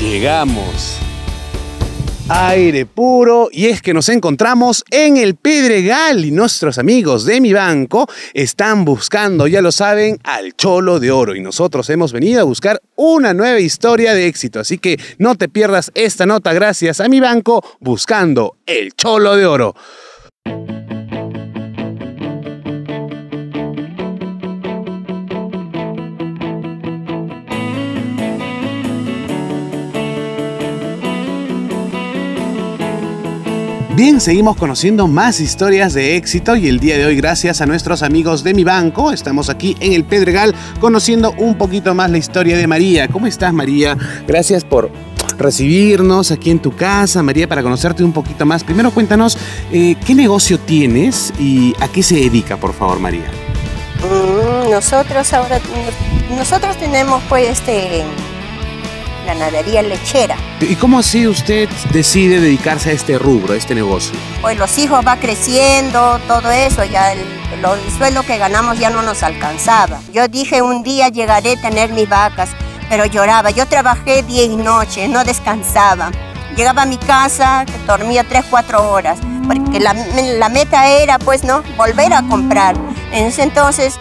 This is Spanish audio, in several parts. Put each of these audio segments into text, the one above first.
Llegamos. Aire puro y es que nos encontramos en el Pedregal y nuestros amigos de mi banco están buscando, ya lo saben, al Cholo de Oro y nosotros hemos venido a buscar una nueva historia de éxito, así que no te pierdas esta nota gracias a mi banco buscando el Cholo de Oro. Bien, seguimos conociendo más historias de éxito y el día de hoy gracias a nuestros amigos de mi banco estamos aquí en el Pedregal conociendo un poquito más la historia de María. ¿Cómo estás María? Gracias por recibirnos aquí en tu casa, María, para conocerte un poquito más. Primero cuéntanos eh, qué negocio tienes y a qué se dedica, por favor, María. Mm, nosotros ahora, nosotros tenemos pues este ganadería lechera. ¿Y cómo así usted decide dedicarse a este rubro, a este negocio? Pues los hijos va creciendo, todo eso, ya el, sueldo que ganamos ya no nos alcanzaba. Yo dije un día llegaré a tener mis vacas, pero lloraba. Yo trabajé día y noche, no descansaba. Llegaba a mi casa, dormía 3, 4 horas, porque la, la meta era pues no, volver a comprar. En ese entonces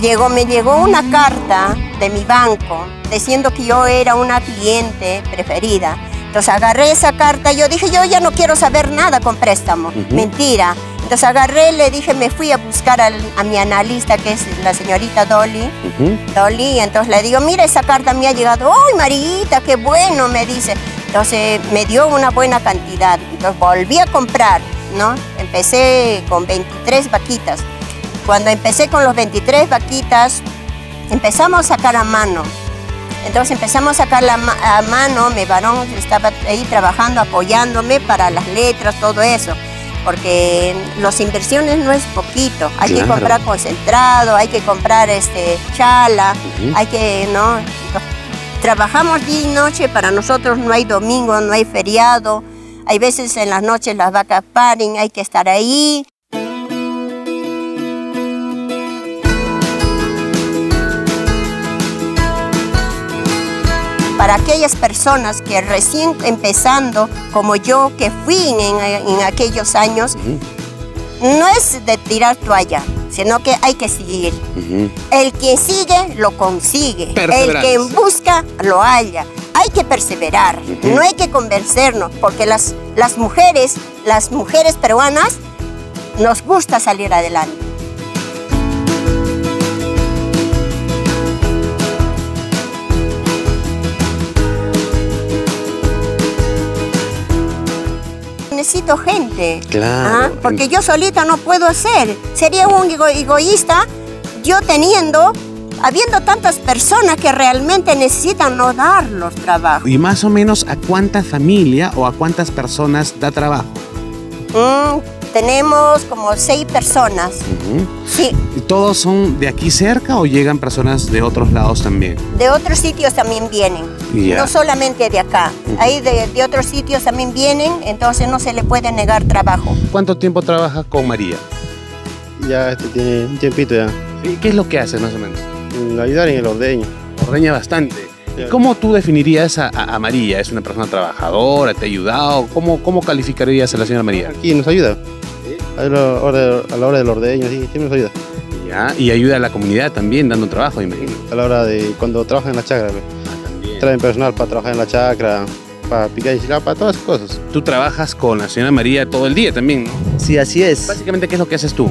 llegó, me llegó una carta de mi banco diciendo que yo era una cliente preferida. Entonces agarré esa carta y yo dije, yo ya no quiero saber nada con préstamo. Mentira. Entonces agarré, le dije, me fui a buscar a mi analista, que es la señorita Dolly. Dolly, y entonces le digo, mira, esa carta me ha llegado. ¡Ay, Marita, qué bueno! Me dice. Entonces me dio una buena cantidad. Entonces volví a comprar, ¿no? Empecé con 23 vaquitas. Cuando empecé con los 23 vaquitas, empezamos a sacar a mano. Entonces empezamos a sacar a mano, mi varón estaba ahí trabajando, apoyándome para las letras, todo eso. Porque las inversiones no es poquito, hay que comprar concentrado, hay que comprar este chala, hay que, ¿no? Trabajamos día y noche, para nosotros no hay domingo, no hay feriado. Hay veces en las noches las vacas paren, hay que estar ahí. Para aquellas personas que recién empezando, como yo, que fui en, aquellos años, no es de tirar toalla, sino que hay que seguir. El que sigue, lo consigue. El que busca, lo halla. Hay que perseverar, no hay que convencernos, porque las, las mujeres, las mujeres peruanas, nos gusta salir adelante. Necesito gente. Claro. ¿ah? Porque yo solita no puedo hacer. Sería un egoísta yo teniendo, habiendo tantas personas que realmente necesitan no dar los trabajos. ¿Y más o menos a cuánta familia o a cuántas personas da trabajo? Mm, tenemos como seis personas. Sí. ¿Y todos son de aquí cerca o llegan personas de otros lados también? De otros sitios también vienen. No solamente de acá. Ahí de, otros sitios también vienen, entonces no se le puede negar trabajo. ¿Cuánto tiempo trabaja con María? Ya este tiene un tiempito ya. ¿Y qué es lo que hace más o menos? Ayudar en el ordeño. Ordeña bastante. ¿Cómo tú definirías a, María? ¿Es una persona trabajadora? ¿Te ha ayudado? ¿Cómo, cómo calificarías a la señora María? Aquí nos ayuda. A la hora, a la hora del ordeño, sí, siempre nos ayuda. Ya, y ayuda a la comunidad también, dando trabajo, imagino. A la hora de cuando trabajan en la chacra. Pues. Ah, también. Traen personal para trabajar en la chacra, para picar y para todas esas cosas. Tú trabajas con la señora María todo el día también, ¿no? Sí, así es. Básicamente, ¿qué es lo que haces tú?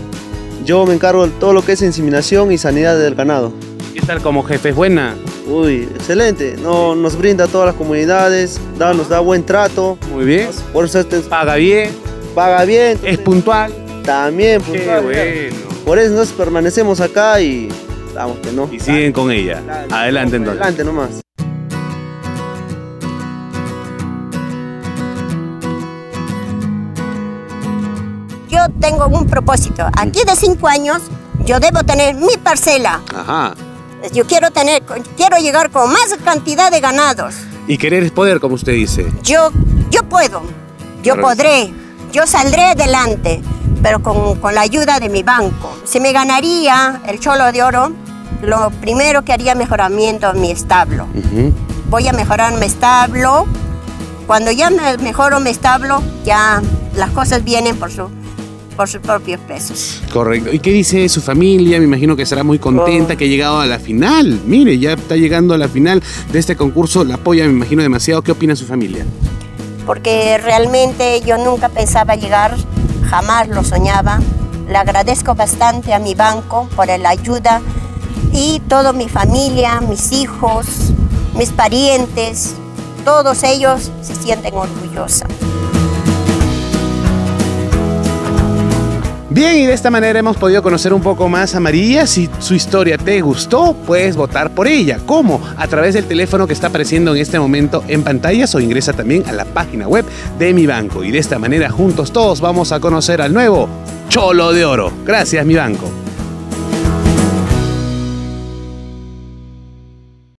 Yo me encargo de todo lo que es inseminación y sanidad del ganado. ¿Qué tal como jefe? ¿Es buena? Uy, excelente. No, nos brinda a todas las comunidades, da, nos da buen trato. Muy bien. Por eso este Paga bien. Paga bien. Es puntual. También, pues. Qué bueno. Por eso nos permanecemos acá y vamos que no. Y siguen con ella. Adelante entonces. Adelante nomás. Yo tengo un propósito. Aquí de cinco años yo debo tener mi parcela. Ajá. Yo quiero tener, quiero llegar con más cantidad de ganados. Y querer es poder, como usted dice. Yo, yo puedo, yo podré, yo saldré adelante pero con, con, la ayuda de mi banco. Si me ganaría el cholo de oro, lo primero que haría mejoramiento en mi establo. voy a mejorar mi establo. Cuando ya me mejoro mi establo, ya las cosas vienen por su por sus propios pesos. Correcto. ¿Y qué dice su familia? Me imagino que estará muy contenta Oh. que ha llegado a la final. Mire, ya está llegando a la final de este concurso. La apoya, me imagino, demasiado. ¿Qué opina su familia? Porque realmente yo nunca pensaba llegar, jamás lo soñaba. Le agradezco bastante a mi banco por la ayuda y toda mi familia, mis hijos, mis parientes, todos ellos se sienten orgullosos. Bien, y de esta manera hemos podido conocer un poco más a María. Si su historia te gustó, puedes votar por ella. ¿Cómo? A través del teléfono que está apareciendo en este momento en pantallas o ingresa también a la página web de mi banco. Y de esta manera, juntos todos vamos a conocer al nuevo Cholo de Oro. Gracias, mi banco.